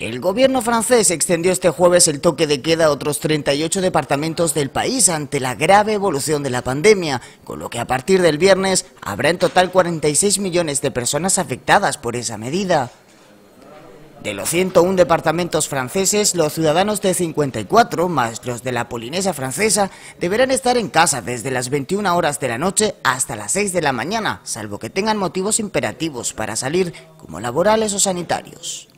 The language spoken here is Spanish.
El gobierno francés extendió este jueves el toque de queda a otros 38 departamentos del país ante la grave evolución de la pandemia, con lo que a partir del viernes habrá en total 46 millones de personas afectadas por esa medida. De los 101 departamentos franceses, los ciudadanos de 54, más los de la Polinesia francesa, deberán estar en casa desde las 21 horas de la noche hasta las 6 de la mañana, salvo que tengan motivos imperativos para salir, como laborales o sanitarios.